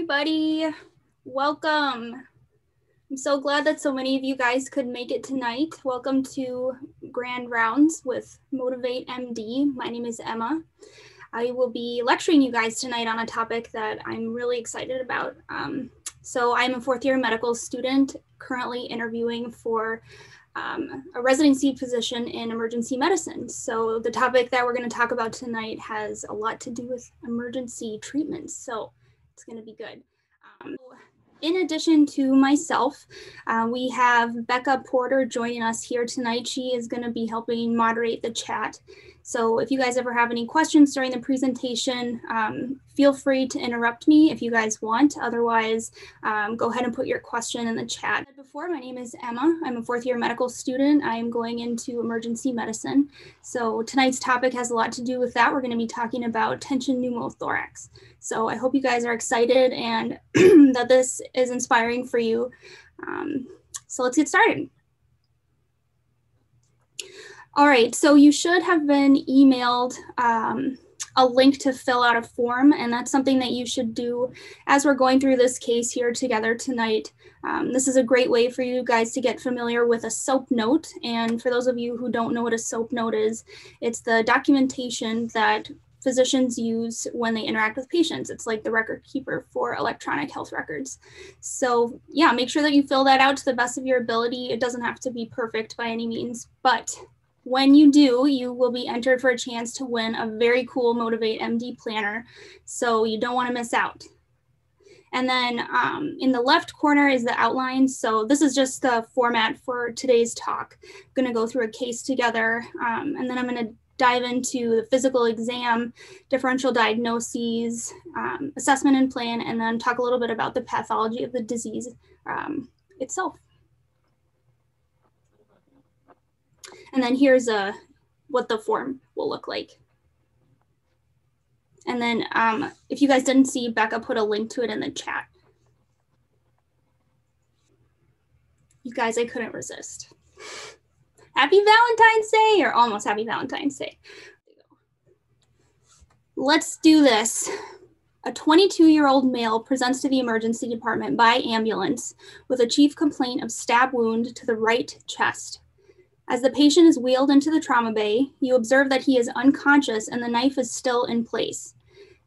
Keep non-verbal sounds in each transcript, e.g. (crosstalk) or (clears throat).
everybody. Welcome. I'm so glad that so many of you guys could make it tonight. Welcome to Grand Rounds with Motivate MD. My name is Emma. I will be lecturing you guys tonight on a topic that I'm really excited about. Um, so, I'm a fourth year medical student currently interviewing for um, a residency position in emergency medicine. So, the topic that we're going to talk about tonight has a lot to do with emergency treatments. So, it's going to be good. Um, in addition to myself, uh, we have Becca Porter joining us here tonight. She is going to be helping moderate the chat. So if you guys ever have any questions during the presentation, um, feel free to interrupt me if you guys want. Otherwise, um, go ahead and put your question in the chat. Before, my name is Emma. I'm a fourth year medical student. I am going into emergency medicine. So tonight's topic has a lot to do with that. We're going to be talking about tension pneumothorax. So I hope you guys are excited and (clears throat) that this is inspiring for you. Um, so let's get started. All right, so you should have been emailed um, a link to fill out a form, and that's something that you should do as we're going through this case here together tonight. Um, this is a great way for you guys to get familiar with a SOAP note. And for those of you who don't know what a SOAP note is, it's the documentation that physicians use when they interact with patients. It's like the record keeper for electronic health records. So, yeah, make sure that you fill that out to the best of your ability. It doesn't have to be perfect by any means, but when you do, you will be entered for a chance to win a very cool Motivate MD planner. So you don't want to miss out. And then um, in the left corner is the outline. So this is just the format for today's talk. I'm going to go through a case together, um, and then I'm going to dive into the physical exam, differential diagnoses, um, assessment and plan, and then talk a little bit about the pathology of the disease um, itself. And then here's a, uh, what the form will look like. And then um, if you guys didn't see, Becca put a link to it in the chat. You guys, I couldn't resist. (laughs) Happy Valentine's Day, or almost happy Valentine's Day. Let's do this. A 22 year old male presents to the emergency department by ambulance with a chief complaint of stab wound to the right chest. As the patient is wheeled into the trauma bay, you observe that he is unconscious and the knife is still in place.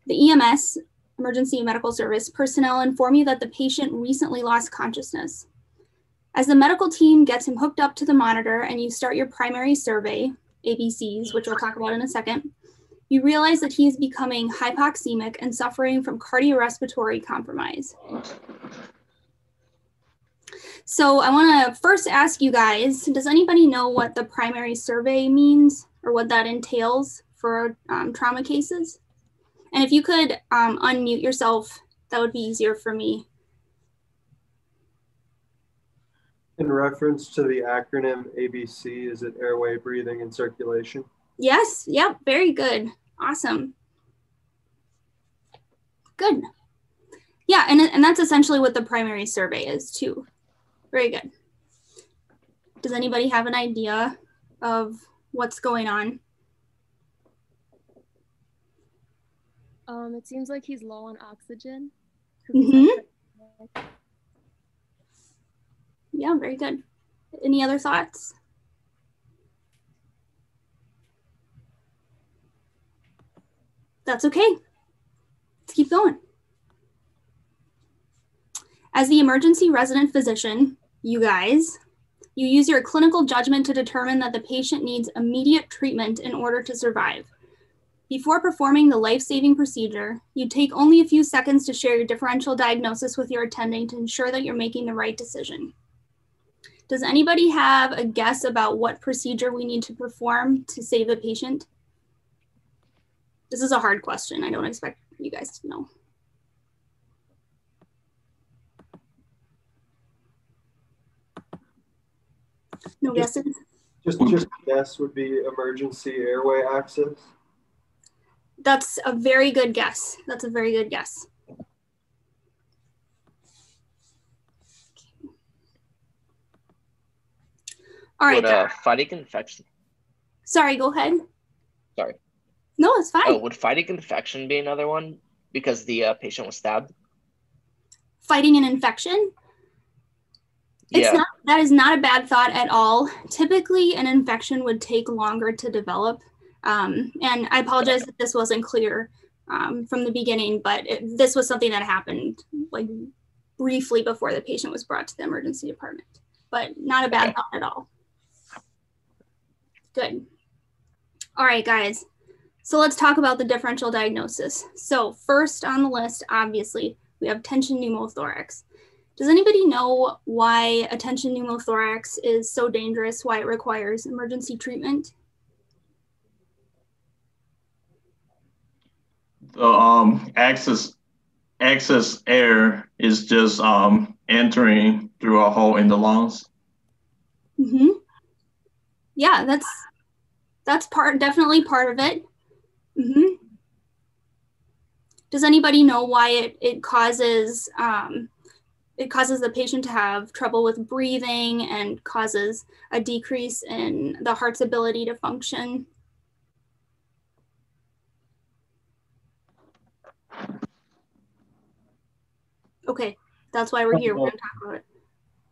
The EMS, Emergency Medical Service, personnel inform you that the patient recently lost consciousness. As the medical team gets him hooked up to the monitor and you start your primary survey, ABCs, which we'll talk about in a second, you realize that he is becoming hypoxemic and suffering from cardiorespiratory compromise. So I want to first ask you guys, does anybody know what the primary survey means or what that entails for um, trauma cases? And if you could um, unmute yourself, that would be easier for me. In reference to the acronym ABC, is it airway, breathing, and circulation? Yes, yep, very good. Awesome. Good. Yeah, and, and that's essentially what the primary survey is too. Very good. Does anybody have an idea of what's going on? Um, it seems like he's low on oxygen. Mm-hmm. Yeah, very good. Any other thoughts? That's okay. Let's keep going. As the emergency resident physician, you guys, you use your clinical judgment to determine that the patient needs immediate treatment in order to survive. Before performing the life saving procedure, you take only a few seconds to share your differential diagnosis with your attending to ensure that you're making the right decision. Does anybody have a guess about what procedure we need to perform to save the patient? This is a hard question. I don't expect you guys to know. No just, guesses? Just just guess would be emergency airway access. That's a very good guess. That's a very good guess. All right. Would uh, fighting infection? Sorry, go ahead. Sorry. No, it's fine. Oh, would fighting infection be another one because the uh, patient was stabbed? fighting an infection. It's Yeah. not that is not a bad thought at all. Typically, an infection would take longer to develop. Um, and I apologize if this wasn't clear um, from the beginning, but it, this was something that happened like briefly before the patient was brought to the emergency department, but not a bad Okay. thought at all. Good. All right, guys. So let's talk about the differential diagnosis. So first on the list, obviously, we have tension pneumothorax. Does anybody know why a tension pneumothorax is so dangerous, why it requires emergency treatment? the um excess excess air is just um entering through a hole in the lungs. hmm Yeah, that's that's part definitely part of it. hmm Does anybody know why it it causes um, it causes the patient to have trouble with breathing and causes a decrease in the heart's ability to function? Okay, that's why we're here. We're going to talk about it.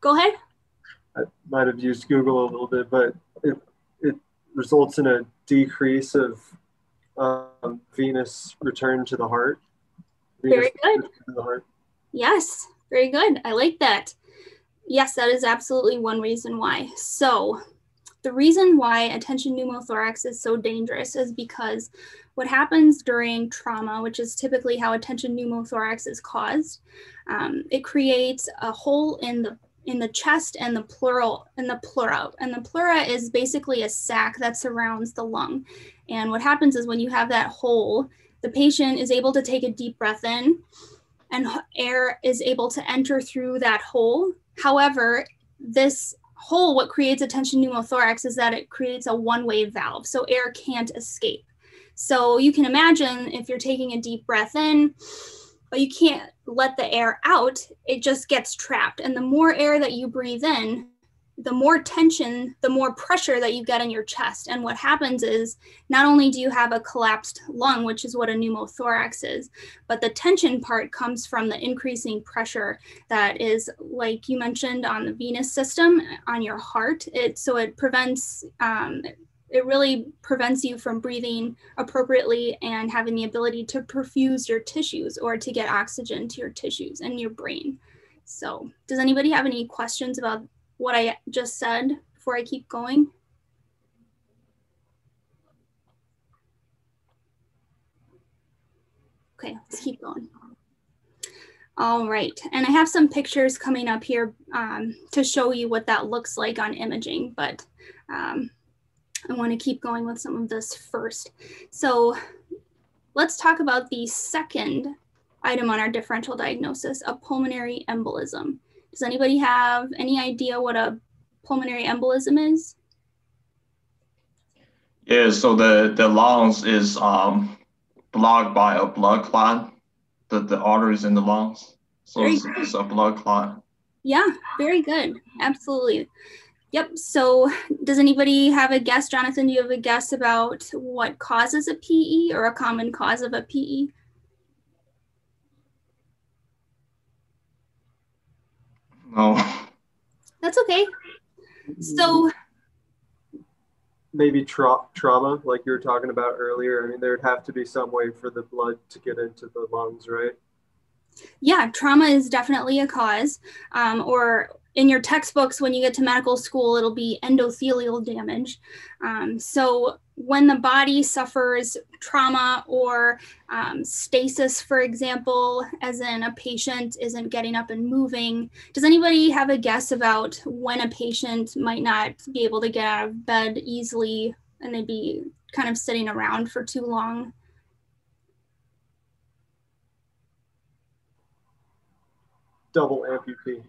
Go ahead. I might have used Google a little bit, but it, it results in a decrease of um, venous return to the heart. Very good. the heart. Yes, very good. I like that. Yes, that is absolutely one reason why. So, the reason why a tension pneumothorax is so dangerous is because what happens during trauma, which is typically how a tension pneumothorax is caused, um, it creates a hole in the in the chest and the pleural and the pleura. And the pleura is basically a sac that surrounds the lung. And what happens is when you have that hole, the patient is able to take a deep breath in and air is able to enter through that hole. However, this hole, what creates a tension pneumothorax is that it creates a one way valve, so air can't escape. So you can imagine if you're taking a deep breath in, but you can't let the air out, it just gets trapped. And the more air that you breathe in, the more tension, the more pressure that you get in your chest. And what happens is not only do you have a collapsed lung, which is what a pneumothorax is, but the tension part comes from the increasing pressure that is like you mentioned on the venous system on your heart it so it prevents um, it really prevents you from breathing appropriately and having the ability to perfuse your tissues or to get oxygen to your tissues and your brain so does anybody have any questions about what i just said before i keep going okay let's keep going all right, and I have some pictures coming up here um, to show you what that looks like on imaging, but um, I want to keep going with some of this first. So let's talk about the second item on our differential diagnosis, a pulmonary embolism. Does anybody have any idea what a pulmonary embolism is? Yeah, so the the lungs is um blocked by a blood clot, the the arteries in the lungs. So it's, it's a blood clot. Yeah, very good. Absolutely. Yep. So, does anybody have a guess? Jonathan, do you have a guess about what causes a PE or a common cause of a PE? No. That's okay. So, maybe tra- trauma, like you were talking about earlier. I mean, there would have to be some way for the blood to get into the lungs, right? yeah, trauma is definitely a cause. Um, or in your textbooks, when you get to medical school, it'll be endothelial damage. Um, so, when the body suffers trauma or um, stasis, for example, as in a patient isn't getting up and moving, does anybody have a guess about when a patient might not be able to get out of bed easily and they'd be kind of sitting around for too long? Double amputee.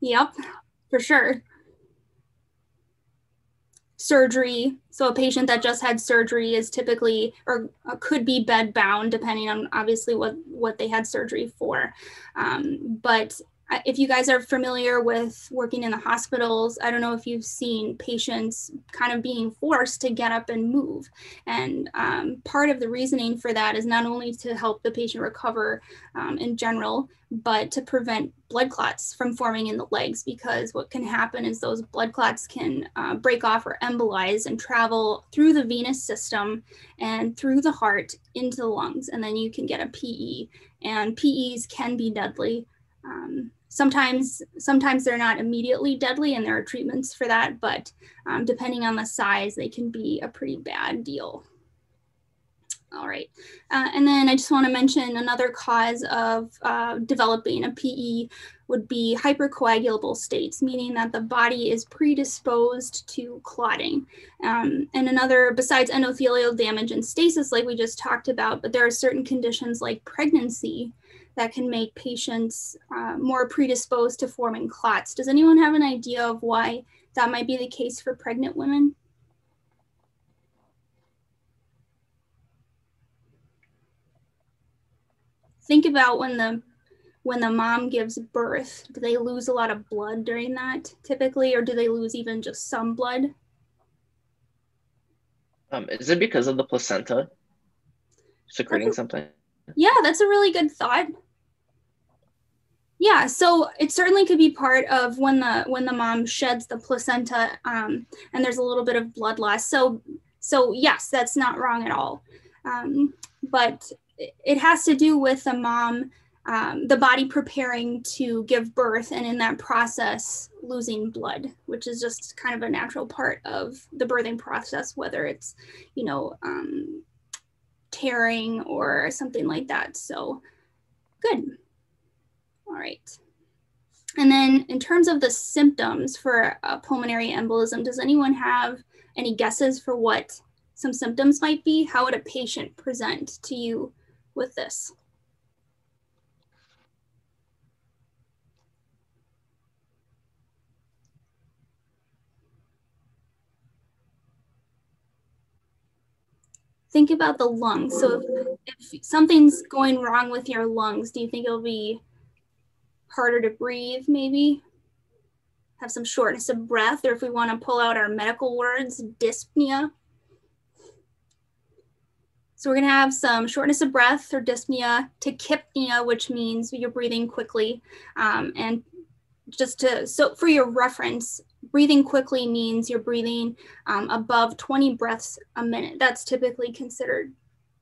Yep, for sure. Surgery. So a patient that just had surgery is typically or uh, could be bed bound, depending on obviously what what they had surgery for. Um, but if you guys are familiar with working in the hospitals, I don't know if you've seen patients kind of being forced to get up and move. And um, part of the reasoning for that is not only to help the patient recover um, in general, but to prevent blood clots from forming in the legs because what can happen is those blood clots can uh, break off or embolize and travel through the venous system and through the heart into the lungs and then you can get a PE and PEs can be deadly um, sometimes sometimes they're not immediately deadly and there are treatments for that but um, depending on the size they can be a pretty bad deal all right. Uh, and then I just want to mention another cause of uh, developing a PE would be hypercoagulable states, meaning that the body is predisposed to clotting. Um, and another, besides endothelial damage and stasis, like we just talked about, but there are certain conditions like pregnancy that can make patients uh, more predisposed to forming clots. Does anyone have an idea of why that might be the case for pregnant women? think about when the when the mom gives birth do they lose a lot of blood during that typically or do they lose even just some blood Um, is it because of the placenta secreting something? Yeah that's a really good thought. Yeah so it certainly could be part of when the when the mom sheds the placenta um, and there's a little bit of blood loss. So so yes that's not wrong at all. Um, but it- has to do with the mom um, the body preparing to give birth and in that process losing blood which is just kind of a natural part of the birthing process whether it's you know um, tearing or something like that. So good. All right. And then in terms of the symptoms for a pulmonary embolism does anyone have any guesses for what some symptoms might be? How would a patient present to you with this think about the lungs. So if, if something's going wrong with your lungs, do you think it'll be harder to breathe, maybe? Have some shortness of breath, or if we want to pull out our medical words, dyspnea. So we're going to have some shortness of breath or dyspnea, tachypnea, which means you're breathing quickly. Um, and just to, so for your reference, breathing quickly means you're breathing um, above 20 breaths a minute. That's typically considered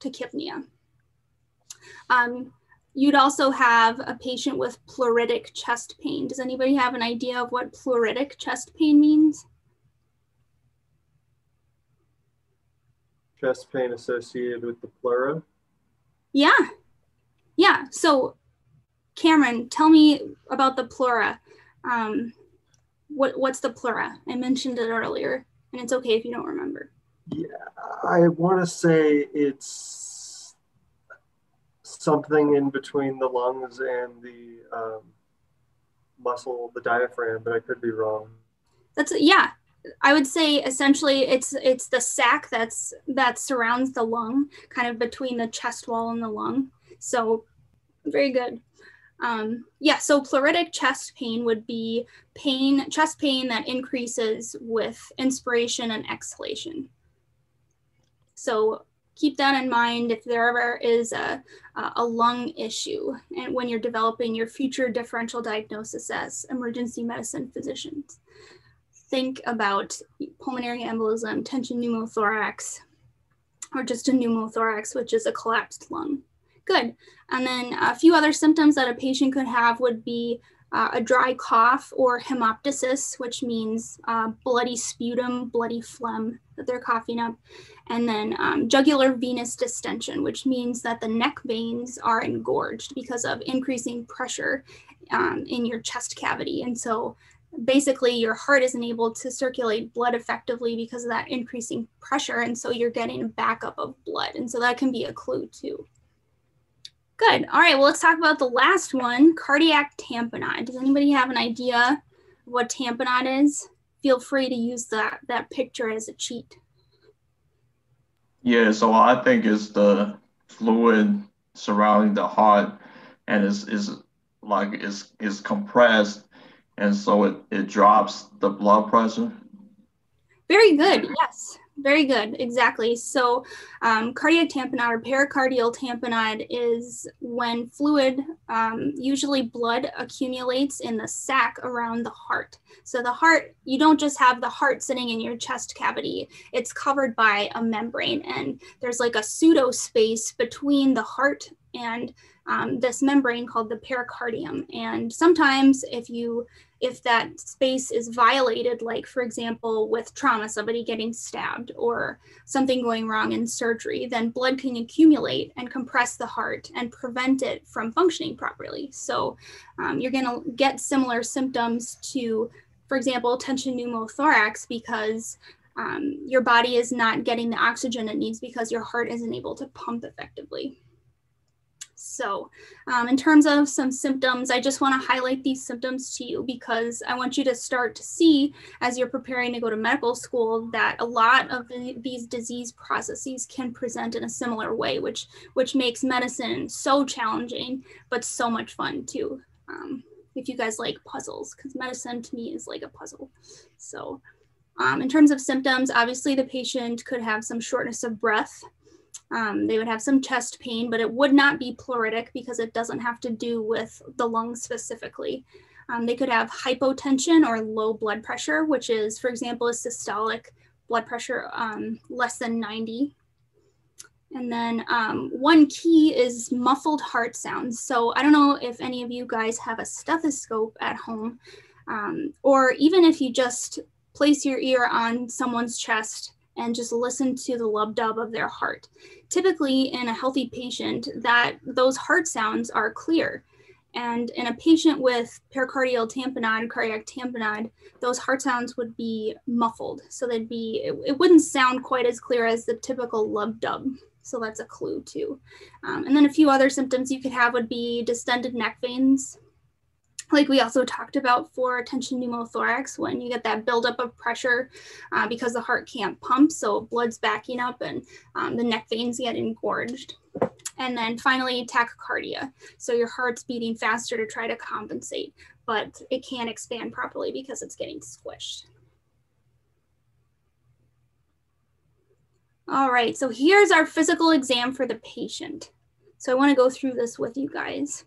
tachypnea. Um, you'd also have a patient with pleuritic chest pain. Does anybody have an idea of what pleuritic chest pain means? Chest pain associated with the pleura. Yeah. Yeah. So, Cameron, tell me about the pleura. Um, what, what's the pleura? I mentioned it earlier, and it's okay if you don't remember. Yeah, I want to say it's something in between the lungs and the um, muscle, the diaphragm, but I could be wrong. That's yeah. I would say essentially it's it's the sac that's that surrounds the lung, kind of between the chest wall and the lung. So very good. Um, yeah, so pleuritic chest pain would be pain, chest pain that increases with inspiration and exhalation. So keep that in mind if there ever is a, a lung issue and when you're developing your future differential diagnosis as emergency medicine physicians. Think about pulmonary embolism, tension pneumothorax, or just a pneumothorax, which is a collapsed lung. Good. And then a few other symptoms that a patient could have would be uh, a dry cough or hemoptysis, which means uh, bloody sputum, bloody phlegm that they're coughing up. And then um, jugular venous distension, which means that the neck veins are engorged because of increasing pressure um, in your chest cavity. And so basically your heart isn't able to circulate blood effectively because of that increasing pressure. And so you're getting a backup of blood. And so that can be a clue too. Good. All right. Well, let's talk about the last one cardiac tamponade. Does anybody have an idea what tamponade is? Feel free to use that, that picture as a cheat. Yeah, so I think it's the fluid surrounding the heart and is is like is is compressed, and so it, it drops the blood pressure. Very good. Yes. Very good. Exactly. So, um, cardiac tamponade or pericardial tamponade is when fluid, um, usually blood, accumulates in the sac around the heart. So, the heart, you don't just have the heart sitting in your chest cavity, it's covered by a membrane, and there's like a pseudo space between the heart and um, this membrane called the pericardium. And sometimes, if you if that space is violated, like for example, with trauma, somebody getting stabbed or something going wrong in surgery, then blood can accumulate and compress the heart and prevent it from functioning properly. So um, you're going to get similar symptoms to, for example, tension pneumothorax because um, your body is not getting the oxygen it needs because your heart isn't able to pump effectively. So, um, in terms of some symptoms, I just want to highlight these symptoms to you because I want you to start to see as you're preparing to go to medical school that a lot of the, these disease processes can present in a similar way, which which makes medicine so challenging but so much fun too. Um, if you guys like puzzles, because medicine to me is like a puzzle. So, um, in terms of symptoms, obviously the patient could have some shortness of breath. Um, they would have some chest pain, but it would not be pleuritic because it doesn't have to do with the lungs specifically. Um, they could have hypotension or low blood pressure, which is, for example, a systolic blood pressure um, less than 90. And then um, one key is muffled heart sounds. So I don't know if any of you guys have a stethoscope at home, um, or even if you just place your ear on someone's chest and just listen to the lub dub of their heart. Typically, in a healthy patient, that those heart sounds are clear. And in a patient with pericardial tamponade, cardiac tamponade, those heart sounds would be muffled. So they'd be, it, it wouldn't sound quite as clear as the typical lub dub. So that's a clue too. Um, and then a few other symptoms you could have would be distended neck veins, like we also talked about for tension pneumothorax, when you get that buildup of pressure uh, because the heart can't pump, so blood's backing up and um, the neck veins get engorged. And then finally, tachycardia. So your heart's beating faster to try to compensate, but it can't expand properly because it's getting squished. All right, so here's our physical exam for the patient. So I wanna go through this with you guys.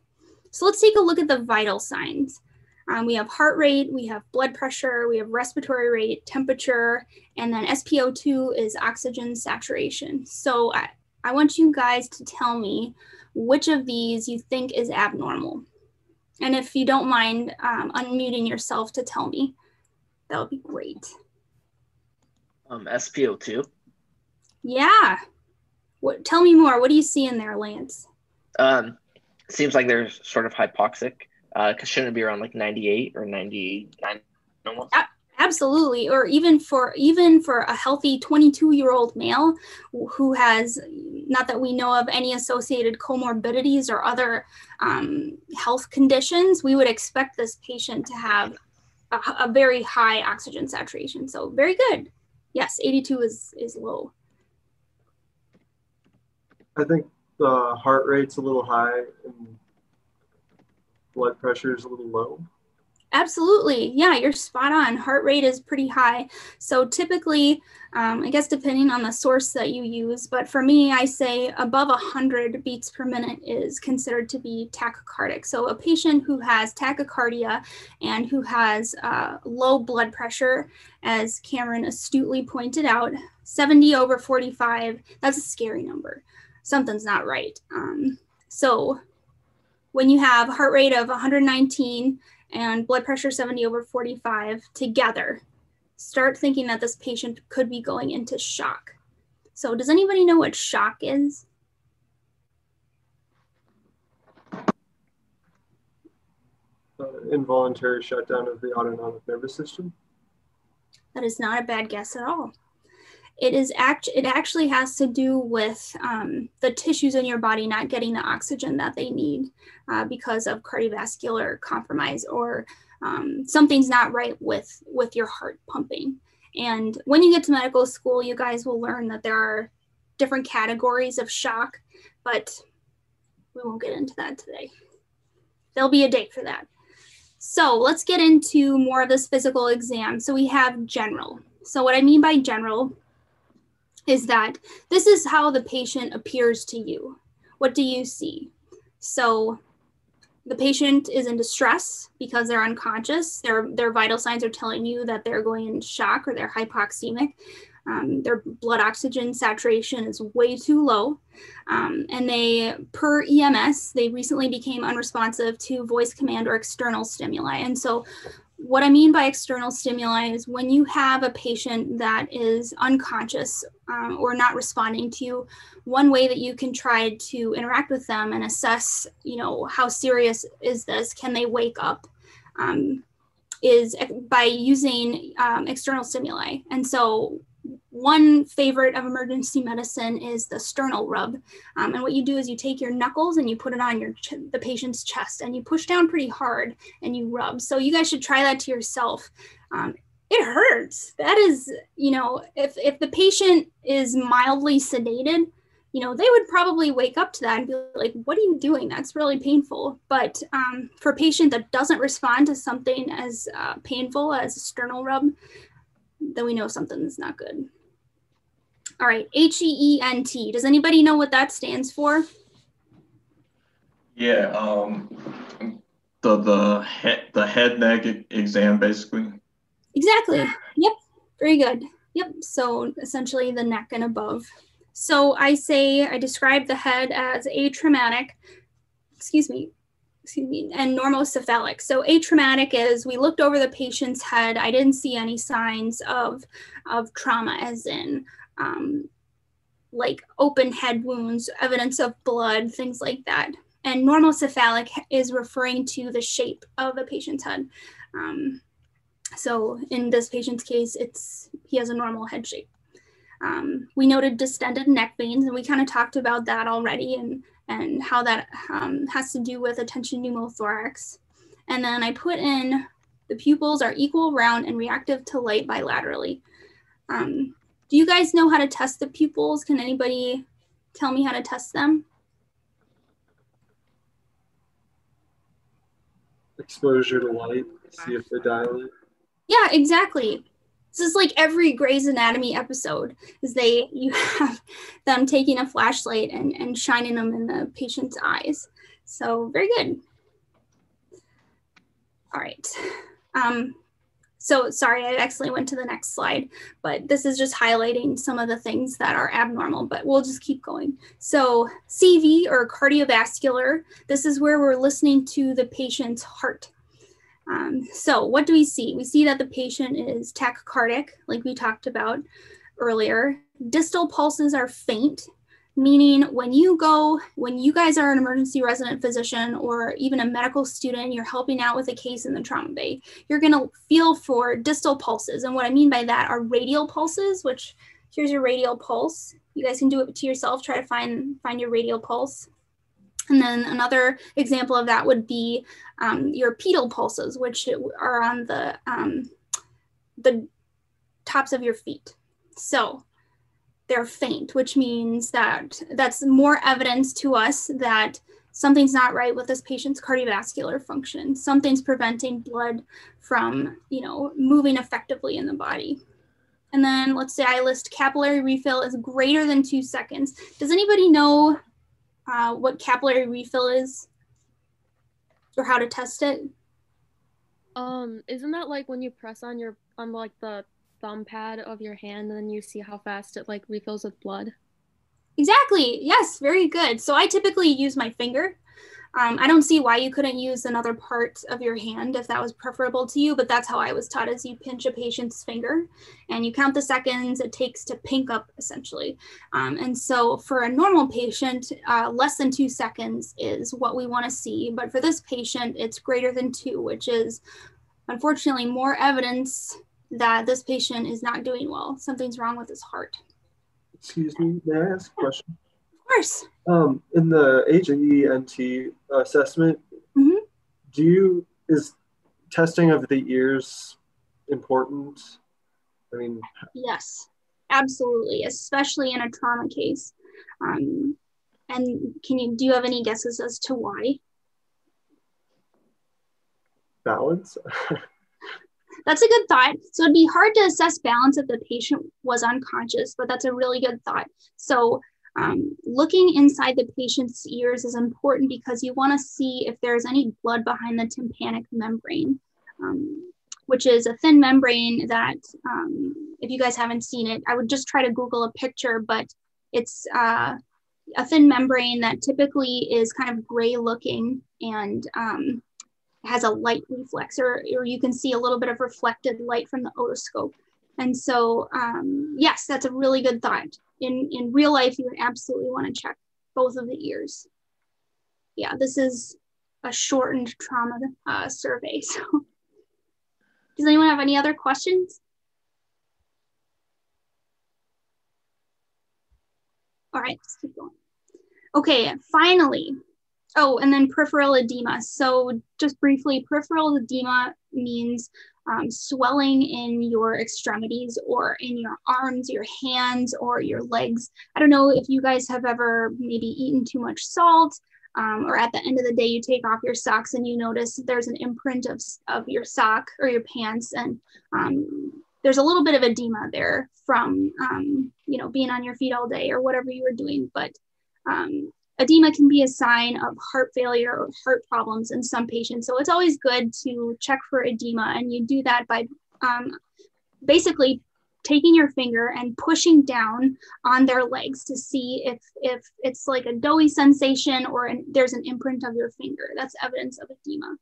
So let's take a look at the vital signs. Um, we have heart rate, we have blood pressure, we have respiratory rate, temperature, and then SpO2 is oxygen saturation. So I, I want you guys to tell me which of these you think is abnormal. And if you don't mind um, unmuting yourself to tell me, that would be great. Um, SpO2. Yeah. What? Tell me more. What do you see in there, Lance? Um, seems like they're sort of hypoxic. Uh, cause shouldn't it be around like 98 or 99 almost? Absolutely, or even for even for a healthy 22 year old male who has not that we know of any associated comorbidities or other um, health conditions, we would expect this patient to have a, a very high oxygen saturation. So very good. Yes, 82 is is low. I think the heart rate's a little high and blood pressure is a little low. Absolutely. Yeah, you're spot on. Heart rate is pretty high. So typically, um, I guess depending on the source that you use, but for me, I say above 100 beats per minute is considered to be tachycardic. So a patient who has tachycardia and who has uh, low blood pressure, as Cameron astutely pointed out, 70 over 45, that's a scary number something's not right. Um, so when you have a heart rate of 119 and blood pressure 70 over 45 together, start thinking that this patient could be going into shock. So does anybody know what shock is? Uh, involuntary shutdown of the autonomic nervous system. That is not a bad guess at all it is act it actually has to do with um, the tissues in your body not getting the oxygen that they need uh, because of cardiovascular compromise or um, something's not right with with your heart pumping and when you get to medical school you guys will learn that there are different categories of shock but we won't get into that today there'll be a date for that. So let's get into more of this physical exam. So we have general. So what I mean by general is that this is how the patient appears to you. What do you see? So the patient is in distress because they're unconscious. Their, their vital signs are telling you that they're going into shock or they're hypoxemic. Um, their blood oxygen saturation is way too low. Um, and they, per EMS, they recently became unresponsive to voice command or external stimuli. And so, what I mean by external stimuli is when you have a patient that is unconscious um, or not responding to you, one way that you can try to interact with them and assess, you know, how serious is this? Can they wake up? Um, is by using um, external stimuli. And so one favorite of emergency medicine is the sternal rub. Um, and what you do is you take your knuckles and you put it on your ch- the patient's chest and you push down pretty hard and you rub. So you guys should try that to yourself. Um, it hurts. That is, you know, if if the patient is mildly sedated, you know, they would probably wake up to that and be like, "What are you doing? That's really painful." But um, for a patient that doesn't respond to something as uh, painful as a sternal rub, then we know something's not good. All right, H E E N T. Does anybody know what that stands for? Yeah, um, the the head the head neck exam basically. Exactly. Yep. Very good. Yep. So essentially the neck and above. So I say I describe the head as atraumatic. Excuse me me, and normocephalic. So atraumatic is we looked over the patient's head. I didn't see any signs of, of trauma, as in um, like open head wounds, evidence of blood, things like that. And normocephalic is referring to the shape of the patient's head. Um, so in this patient's case, it's he has a normal head shape. Um, we noted distended neck veins, and we kind of talked about that already. And and how that um, has to do with a tension pneumothorax. And then I put in the pupils are equal, round, and reactive to light bilaterally. Um, do you guys know how to test the pupils? Can anybody tell me how to test them? Exposure to light, see if they dilate. Yeah, exactly this is like every Grey's Anatomy episode is they you have them taking a flashlight and, and shining them in the patient's eyes. So very good. All right. Um, so sorry, I accidentally went to the next slide, but this is just highlighting some of the things that are abnormal, but we'll just keep going. So CV or cardiovascular, this is where we're listening to the patient's heart. Um, so what do we see? We see that the patient is tachycardic, like we talked about earlier. Distal pulses are faint, meaning when you go, when you guys are an emergency resident physician or even a medical student, you're helping out with a case in the trauma bay, you're going to feel for distal pulses. And what I mean by that are radial pulses, which here's your radial pulse. You guys can do it to yourself. Try to find find your radial pulse. And then another example of that would be um, your pedal pulses, which are on the, um, the tops of your feet. So they're faint, which means that that's more evidence to us that something's not right with this patient's cardiovascular function. Something's preventing blood from, you know, moving effectively in the body. And then let's say I list capillary refill is greater than two seconds. Does anybody know uh, what capillary refill is or how to test it? Um, isn't that like when you press on your on like the thumb pad of your hand and then you see how fast it like refills with blood? Exactly. Yes, very good. So I typically use my finger um, I don't see why you couldn't use another part of your hand if that was preferable to you, but that's how I was taught is you pinch a patient's finger and you count the seconds it takes to pink up essentially. Um, and so for a normal patient, uh, less than two seconds is what we wanna see. But for this patient, it's greater than two, which is unfortunately more evidence that this patient is not doing well. Something's wrong with his heart. Excuse me, may I ask a question? Of course. Um, in the HENT assessment, mm-hmm. do you is testing of the ears important? I mean, yes, absolutely, especially in a trauma case. Um, and can you do you have any guesses as to why? balance. (laughs) That's a good thought. So it'd be hard to assess balance if the patient was unconscious, but that's a really good thought. So um, looking inside the patient's ears is important because you want to see if there's any blood behind the tympanic membrane, um, which is a thin membrane that, um, if you guys haven't seen it, I would just try to Google a picture, but it's uh, a thin membrane that typically is kind of gray looking and um, has a light reflex, or, or you can see a little bit of reflected light from the otoscope. And so, um, yes, that's a really good thought. In, in real life, you would absolutely want to check both of the ears. Yeah, this is a shortened trauma uh, survey. (laughs) So, does anyone have any other questions? All right, let's keep going. Okay, finally, oh, and then peripheral edema. So just briefly, peripheral edema means um, swelling in your extremities or in your arms, your hands, or your legs. I don't know if you guys have ever maybe eaten too much salt, um, or at the end of the day, you take off your socks and you notice there's an imprint of, of your sock or your pants, and um, there's a little bit of edema there from um, you know being on your feet all day or whatever you were doing. But um, edema can be a sign of heart failure or heart problems in some patients. So it's always good to check for edema, and you do that by um, basically taking your finger and pushing down on their legs to see if if it's like a doughy sensation or an, there's an imprint of your finger. That's evidence of edema.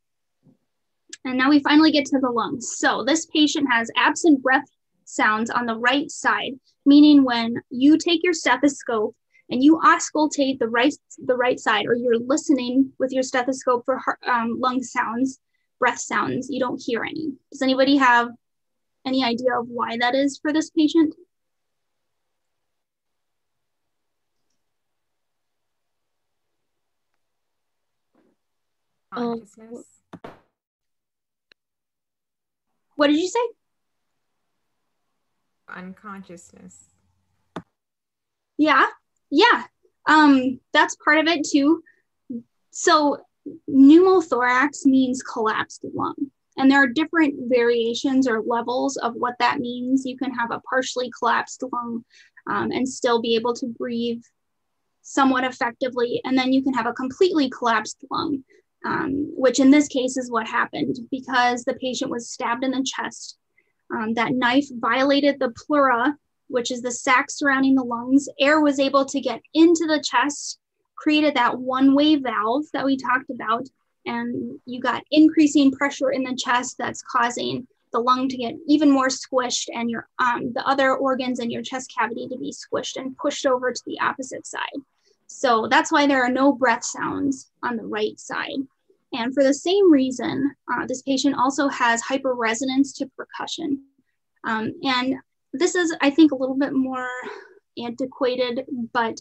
And now we finally get to the lungs. So this patient has absent breath sounds on the right side, meaning when you take your stethoscope and you auscultate the right the right side or you're listening with your stethoscope for um, lung sounds breath sounds you don't hear any. Does anybody have any idea of why that is for this patient? Um, what did you say? Unconsciousness. Yeah yeah, um, that's part of it too. So pneumothorax means collapsed lung. And there are different variations or levels of what that means. You can have a partially collapsed lung um, and still be able to breathe somewhat effectively. And then you can have a completely collapsed lung, um, which in this case is what happened because the patient was stabbed in the chest. Um, that knife violated the pleura which is the sac surrounding the lungs, air was able to get into the chest, created that one way valve that we talked about. And you got increasing pressure in the chest that's causing the lung to get even more squished and your um, the other organs in your chest cavity to be squished and pushed over to the opposite side. So that's why there are no breath sounds on the right side. And for the same reason, uh, this patient also has hyperresonance to percussion. Um, and this is, I think, a little bit more antiquated, but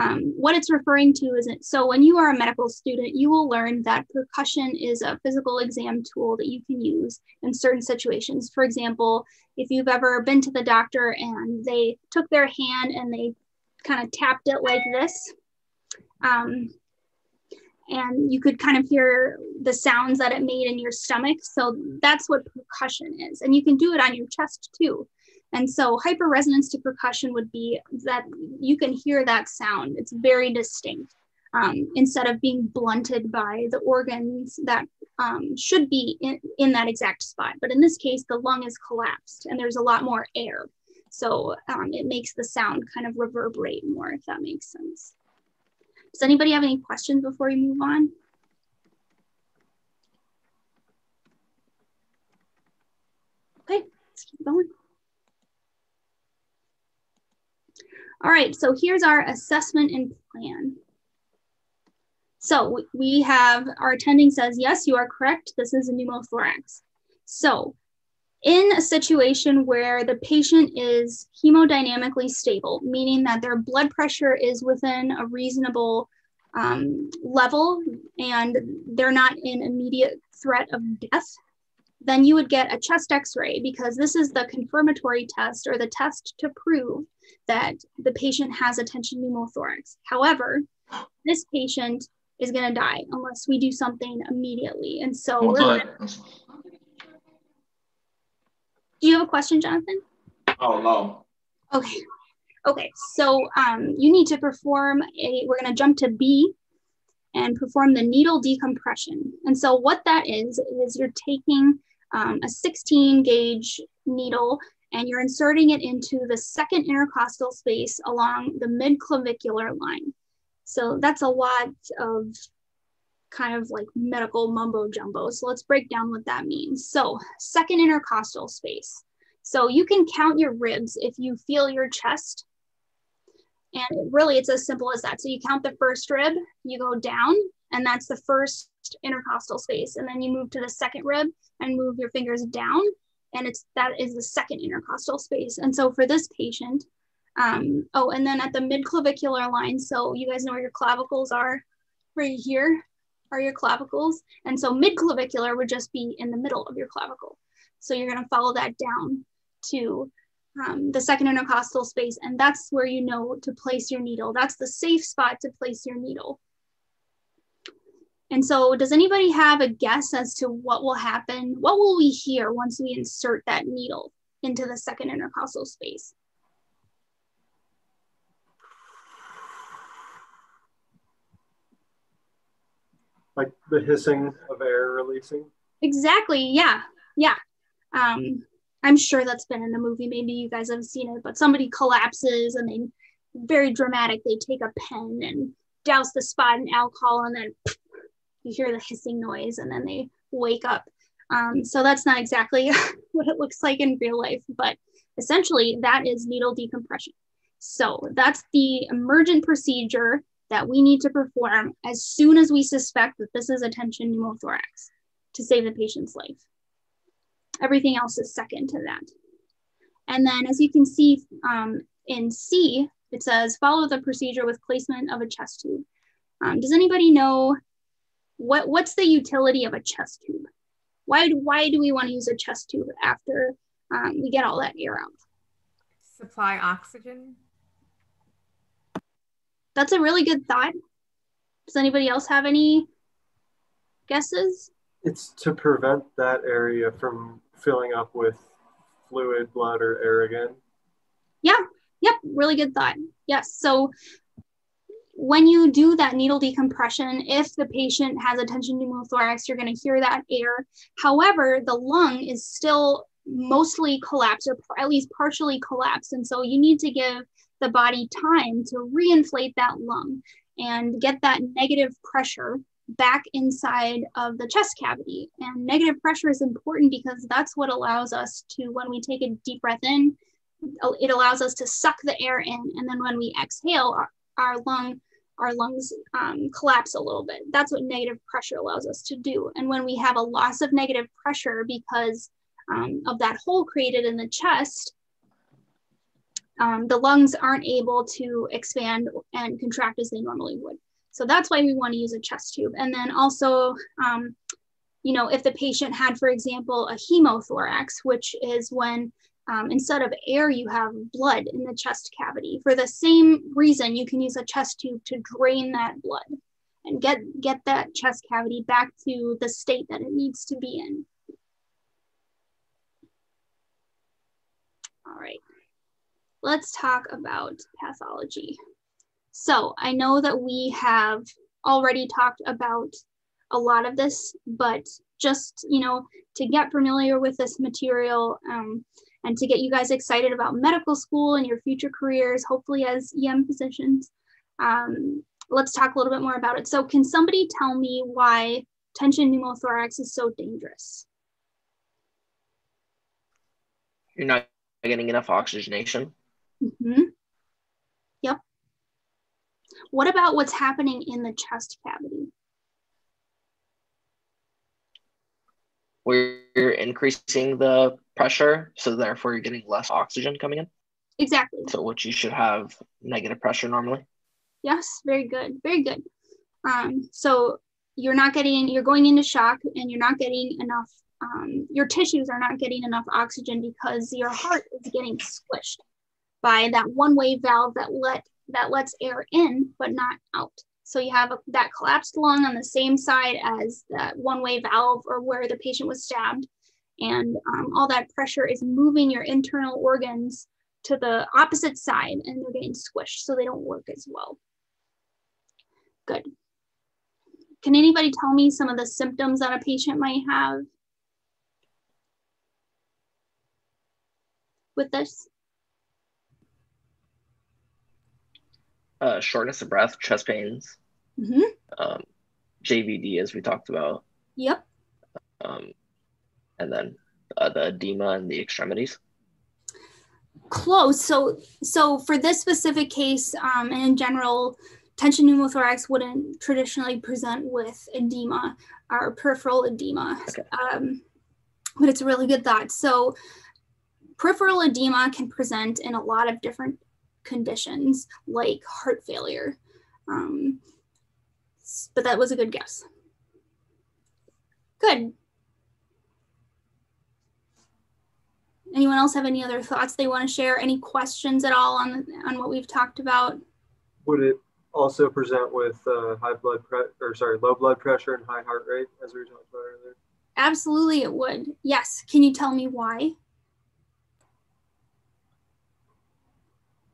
um, what it's referring to is it so when you are a medical student, you will learn that percussion is a physical exam tool that you can use in certain situations. For example, if you've ever been to the doctor and they took their hand and they kind of tapped it like this, um, and you could kind of hear the sounds that it made in your stomach. So that's what percussion is. And you can do it on your chest too. And so hyperresonance to percussion would be that you can hear that sound. It's very distinct um, instead of being blunted by the organs that um, should be in, in that exact spot. But in this case, the lung is collapsed and there's a lot more air. So um, it makes the sound kind of reverberate more, if that makes sense. Does anybody have any questions before we move on? Okay, let's keep going. All right, so here's our assessment and plan. So we have, our attending says, yes, you are correct. This is a pneumothorax. So in a situation where the patient is hemodynamically stable, meaning that their blood pressure is within a reasonable um, level and they're not in immediate threat of death, then you would get a chest x ray because this is the confirmatory test or the test to prove that the patient has a tension pneumothorax. However, this patient is going to die unless we do something immediately. And so, What's we're, that? do you have a question, Jonathan? Oh no. Okay. Okay. So um, you need to perform a, we're going to jump to B and perform the needle decompression. And so what that is, is you're taking um, a 16 gauge needle and you're inserting it into the second intercostal space along the midclavicular line. So that's a lot of kind of like medical mumbo jumbo. So let's break down what that means. So, second intercostal space. So you can count your ribs if you feel your chest. And really, it's as simple as that. So you count the first rib, you go down, and that's the first intercostal space. And then you move to the second rib and move your fingers down, and it's that is the second intercostal space. And so for this patient, um, oh, and then at the midclavicular line, so you guys know where your clavicles are, right here are your clavicles. And so midclavicular would just be in the middle of your clavicle. So you're going to follow that down to um, the second intercostal space. And that's where you know to place your needle. That's the safe spot to place your needle. And so, does anybody have a guess as to what will happen? What will we hear once we insert that needle into the second intercostal space? Like the hissing of air releasing. Exactly. Yeah. Yeah. Um, I'm sure that's been in a movie. Maybe you guys have seen it, but somebody collapses and they very dramatic. They take a pen and douse the spot in alcohol, and then you hear the hissing noise, and then they wake up. Um, so that's not exactly (laughs) what it looks like in real life, but essentially that is needle decompression. So that's the emergent procedure that we need to perform as soon as we suspect that this is a tension pneumothorax to save the patient's life. Everything else is second to that. And then as you can see um, in C, it says follow the procedure with placement of a chest tube. Um, does anybody know what, what's the utility of a chest tube? Why do, why do we want to use a chest tube after um, we get all that air out? Supply oxygen. That's a really good thought. Does anybody else have any guesses? It's to prevent that area from filling up with fluid, blood, or air again. Yeah, yep, really good thought. Yes. So when you do that needle decompression, if the patient has a tension pneumothorax, you're going to hear that air. However, the lung is still mostly collapsed or at least partially collapsed. And so you need to give the body time to reinflate that lung and get that negative pressure back inside of the chest cavity. And negative pressure is important because that's what allows us to, when we take a deep breath in, it allows us to suck the air in. And then when we exhale, our, our lung, our lungs um, collapse a little bit. That's what negative pressure allows us to do. And when we have a loss of negative pressure because um, of that hole created in the chest, um, the lungs aren't able to expand and contract as they normally would. So that's why we want to use a chest tube. And then also, um, you know, if the patient had, for example, a hemothorax, which is when um, instead of air, you have blood in the chest cavity. For the same reason, you can use a chest tube to drain that blood and get, get that chest cavity back to the state that it needs to be in. All right, let's talk about pathology. So I know that we have already talked about a lot of this, but just, you know, to get familiar with this material um, and to get you guys excited about medical school and your future careers, hopefully as EM physicians, um, let's talk a little bit more about it. So can somebody tell me why tension pneumothorax is so dangerous? You're not getting enough oxygenation. Mm-hmm. Yep. What about what's happening in the chest cavity? We're increasing the pressure, so therefore you're getting less oxygen coming in. Exactly. So which you should have negative pressure normally. Yes, very good. Very good. Um, so you're not getting, you're going into shock and you're not getting enough, um, your tissues are not getting enough oxygen because your heart is getting squished by that one way valve that let that lets air in but not out. So you have a, that collapsed lung on the same side as that one-way valve or where the patient was stabbed. And um, all that pressure is moving your internal organs to the opposite side and they're getting squished so they don't work as well. Good. Can anybody tell me some of the symptoms that a patient might have with this? Uh, shortness of breath, chest pains, Mm-hmm. um, JVD, as we talked about, Yep. um, and then uh, the edema and the extremities. Close. So, so for this specific case, um, and in general, tension pneumothorax wouldn't traditionally present with edema or peripheral edema. Okay. Um, but it's a really good thought. So, peripheral edema can present in a lot of different conditions, like heart failure. Um, but that was a good guess. Good. Anyone else have any other thoughts they want to share? Any questions at all on on what we've talked about? Would it also present with uh, high blood pressure, or sorry, low blood pressure and high heart rate, as we talked about earlier? Absolutely, it would. Yes. Can you tell me why?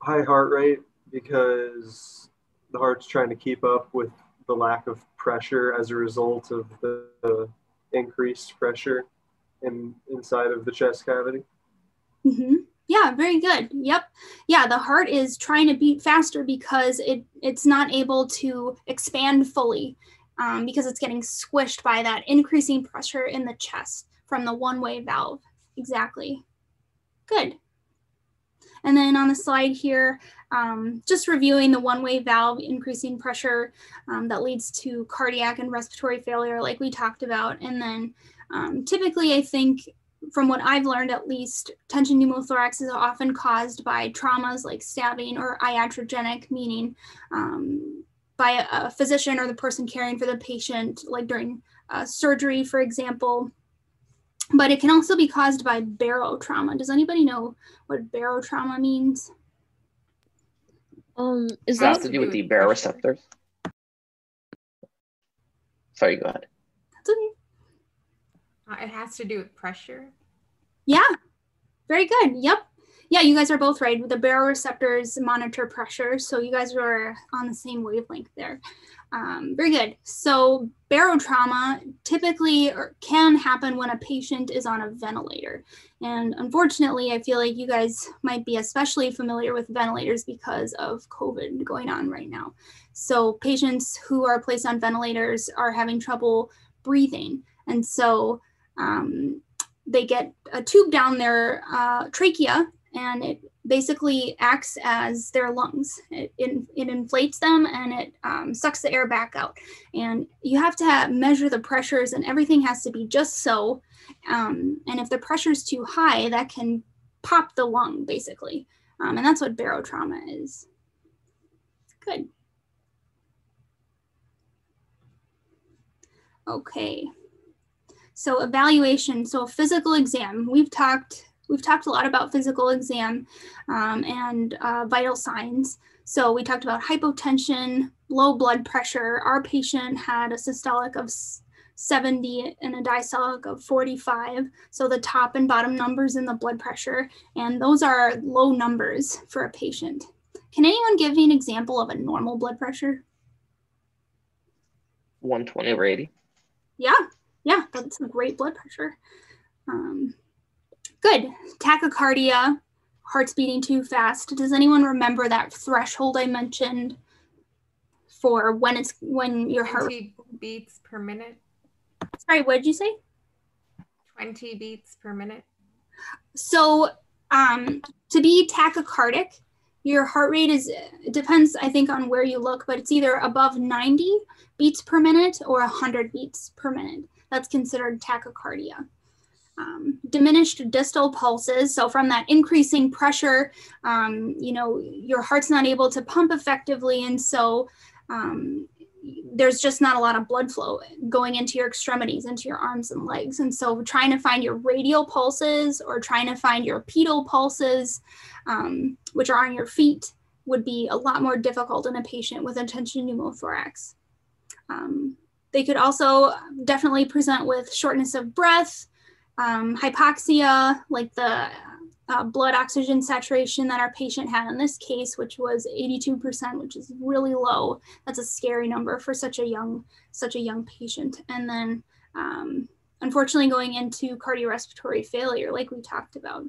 High heart rate because the heart's trying to keep up with the lack of pressure as a result of the, the increased pressure in inside of the chest cavity. Hmm Yeah, very good. Yep. Yeah, the heart is trying to beat faster because it it's not able to expand fully um, because it's getting squished by that increasing pressure in the chest from the one-way valve. Exactly. Good. And then on the slide here, um, just reviewing the one-way valve increasing pressure um, that leads to cardiac and respiratory failure, like we talked about. And then um, typically, I think from what I've learned at least, tension pneumothorax is often caused by traumas like stabbing or iatrogenic, meaning um, by a, a physician or the person caring for the patient, like during uh, surgery, for example. But it can also be caused by barotrauma. Does anybody know what barotrauma means? Um, is that have that to do with the baroreceptors? Sorry, go ahead. That's okay. Uh, it has to do with pressure. Yeah, very good. Yep. Yeah, you guys are both right. The baroreceptors monitor pressure, so you guys are on the same wavelength there. Um, very good. So barotrauma typically can happen when a patient is on a ventilator. And unfortunately, I feel like you guys might be especially familiar with ventilators because of COVID going on right now. So patients who are placed on ventilators are having trouble breathing. And so um, they get a tube down their uh, trachea and it basically acts as their lungs. It, it, it inflates them and it um, sucks the air back out. And you have to have, measure the pressures and everything has to be just so. Um, and if the pressure is too high, that can pop the lung basically. Um, and that's what barotrauma is. Good. Okay. So evaluation, so a physical exam. We've talked we've talked a lot about physical exam um, and uh, vital signs. So we talked about hypotension, low blood pressure. Our patient had a systolic of 70 and a diastolic of 45. So the top and bottom numbers in the blood pressure, and those are low numbers for a patient. Can anyone give me an example of a normal blood pressure? 120 over 80. Yeah, yeah, that's a great blood pressure. Um, good. Tachycardia, heart's beating too fast. Does anyone remember that threshold I mentioned for when it's when your heart? 20 beats per minute. Sorry, what did you say? 20 beats per minute. So, um, to be tachycardic, your heart rate is it depends, I think, on where you look, but it's either above 90 beats per minute or 100 beats per minute. That's considered tachycardia. Um, diminished distal pulses. So from that increasing pressure, um, you know, your heart's not able to pump effectively, and so um, there's just not a lot of blood flow going into your extremities, into your arms and legs. And so trying to find your radial pulses or trying to find your pedal pulses, um, which are on your feet, would be a lot more difficult in a patient with a tension pneumothorax. Um, they could also definitely present with shortness of breath, um, hypoxia, like the uh, blood oxygen saturation that our patient had in this case, which was 82%, which is really low. That's a scary number for such a young, such a young patient. And then, um, unfortunately, going into cardiorespiratory failure, like we talked about.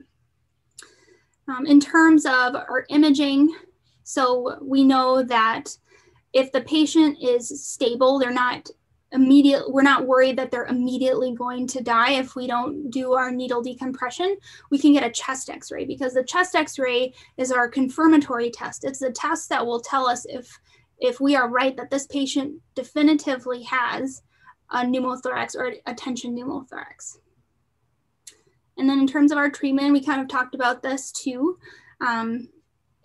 Um, in terms of our imaging, so we know that if the patient is stable, they're not immediate we're not worried that they're immediately going to die. If we don't do our needle decompression we can get a chest x-ray because the chest x-ray is our confirmatory test. It's the test that will tell us if if we are right that this patient definitively has a pneumothorax or a tension pneumothorax. And then in terms of our treatment we kind of talked about this too. Um,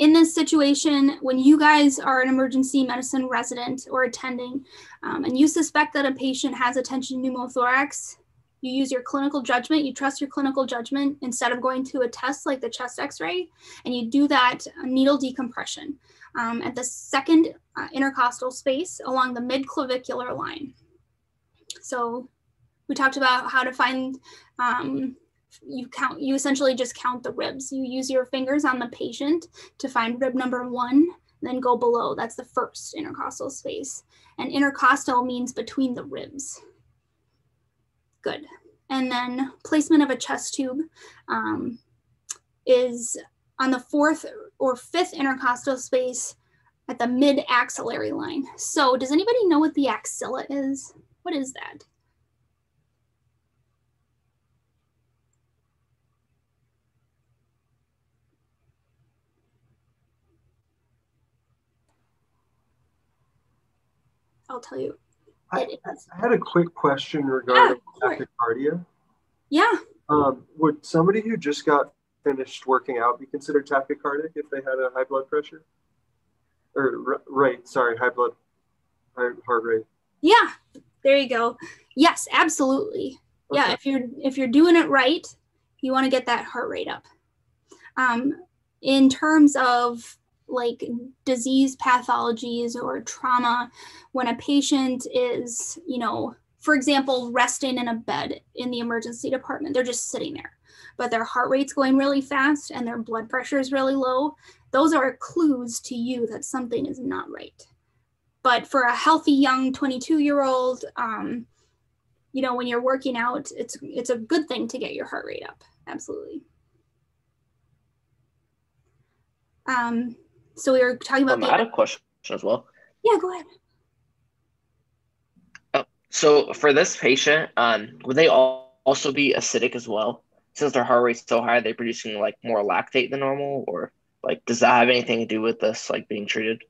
in this situation, when you guys are an emergency medicine resident or attending, um, and you suspect that a patient has a tension pneumothorax, you use your clinical judgment, you trust your clinical judgment instead of going to a test like the chest x ray, and you do that needle decompression um, at the second uh, intercostal space along the mid clavicular line. So we talked about how to find um, you count you essentially just count the ribs. You use your fingers on the patient to find rib number one then go below. That's the first intercostal space. And intercostal means between the ribs. Good. And then placement of a chest tube um, is on the fourth or fifth intercostal space at the mid axillary line. So does anybody know what the axilla is? What is that I'll tell you. I, I had a quick question regarding yeah, tachycardia. Yeah. Um, would somebody who just got finished working out be considered tachycardic if they had a high blood pressure? Or rate, sorry, high blood high heart rate. Yeah, there you go. Yes, absolutely. Okay. Yeah, if you're if you're doing it right, you want to get that heart rate up. Um, in terms of like disease pathologies or trauma when a patient is, you know, for example, resting in a bed in the emergency department. They're just sitting there, but their heart rate's going really fast and their blood pressure is really low. Those are clues to you that something is not right. But for a healthy young 22 year old, um, you know, when you're working out, it's it's a good thing to get your heart rate up. Absolutely. Um, so we were talking about. Um, the- I had a question as well. Yeah, go ahead. Uh, so for this patient, um, would they all also be acidic as well? Since their heart rate's so high, they're producing like more lactate than normal, or like does that have anything to do with this like being treated?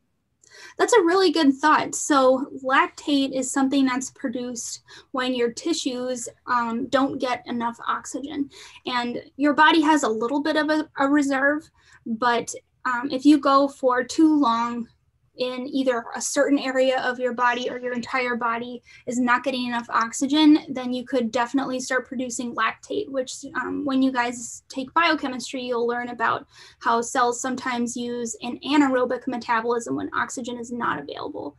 That's a really good thought. So, lactate is something that's produced when your tissues um, don't get enough oxygen. And your body has a little bit of a, a reserve, but um, if you go for too long in either a certain area of your body or your entire body is not getting enough oxygen, then you could definitely start producing lactate, which um, when you guys take biochemistry, you'll learn about how cells sometimes use an anaerobic metabolism when oxygen is not available.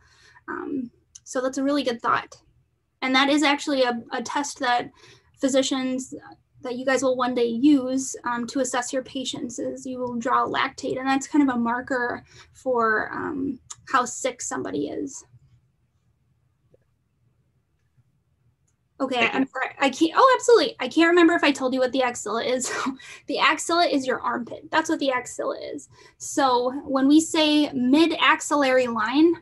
Um, so that's a really good thought. And that is actually a, a test that physicians that you guys will one day use um, to assess your patients is you will draw lactate and that's kind of a marker for um, how sick somebody is. Okay i'm sorry i can't oh absolutely i can't remember if i told you what the axilla is. (laughs) The axilla is your armpit that's what the axilla is. So when we say mid axillary line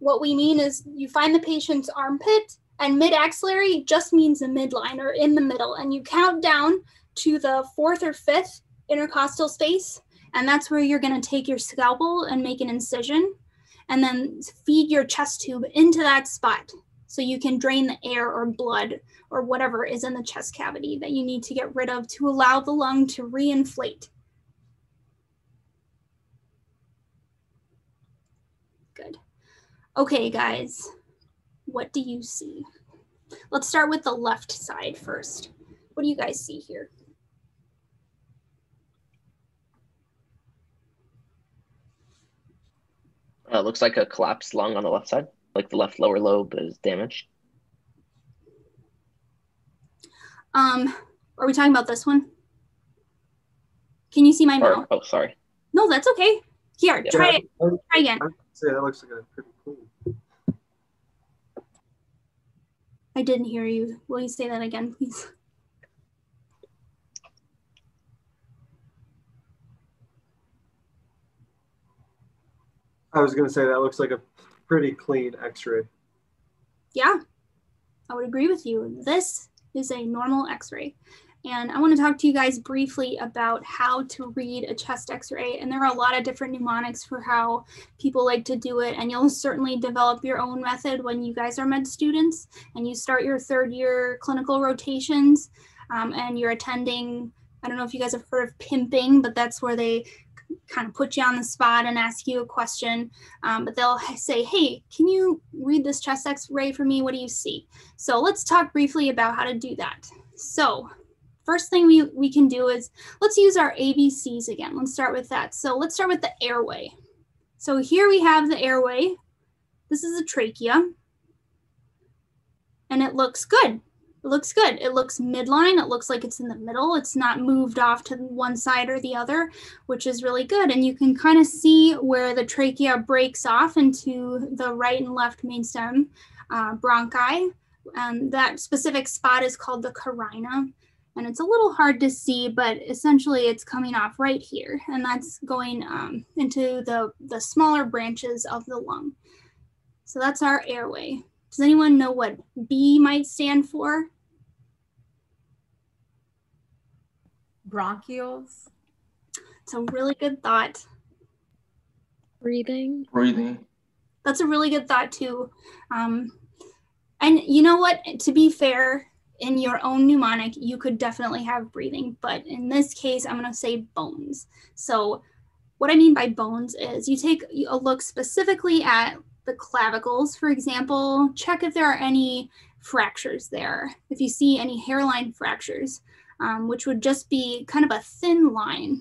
what we mean is you find the patient's armpit and mid axillary just means the midline or in the middle. And you count down to the fourth or fifth intercostal space. And that's where you're going to take your scalpel and make an incision and then feed your chest tube into that spot so you can drain the air or blood or whatever is in the chest cavity that you need to get rid of to allow the lung to reinflate. Good. Okay, guys what do you see? Let's start with the left side first. What do you guys see here? Uh, looks like a collapsed lung on the left side, like the left lower lobe is damaged. Um, are we talking about this one? Can you see my Or, mouth? oh, sorry. No, that's okay. Here, Yeah. try it. Try again. say that looks like a pretty I didn't hear you. Will you say that again, please? (laughs) I was gonna say that looks like a pretty clean X-ray. Yeah, I would agree with you. This is a normal x-ray. And I want to talk to you guys briefly about how to read a chest x-ray. And there are a lot of different mnemonics for how people like to do it. And you'll certainly develop your own method when you guys are med students and you start your third year clinical rotations um, and you're attending, I don't know if you guys have heard of pimping, but that's where they kind of put you on the spot and ask you a question. Um, but they'll say, hey, can you read this chest x-ray for me? What do you see? So let's talk briefly about how to do that. So first thing we, we can do is let's use our ABCs again. Let's start with that. So let's start with the airway. So here we have the airway. This is a trachea. And it looks good. It looks good. It looks midline. It looks like it's in the middle. It's not moved off to one side or the other, which is really good. And you can kind of see where the trachea breaks off into the right and left mainstem uh, bronchi. And that specific spot is called the carina. And it's a little hard to see, but essentially it's coming off right here. And that's going um, into the, the smaller branches of the lung. So that's our airway. Does anyone know what B might stand for? Bronchioles. It's a really good thought. Breathing. Breathing. That's a really good thought too. Um, and you know what? To be fair, in your own mnemonic, you could definitely have breathing, but in this case, I'm going to say bones. So, what I mean by bones is you take a look specifically at the clavicles, for example, check if there are any fractures there. If you see any hairline fractures, um, which would just be kind of a thin line.